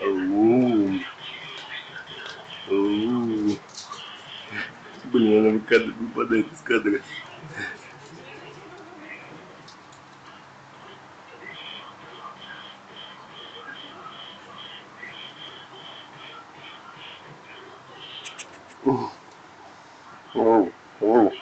Оу. Оу. Блин, она выкад- выпадает из кадра. Оу. Оу.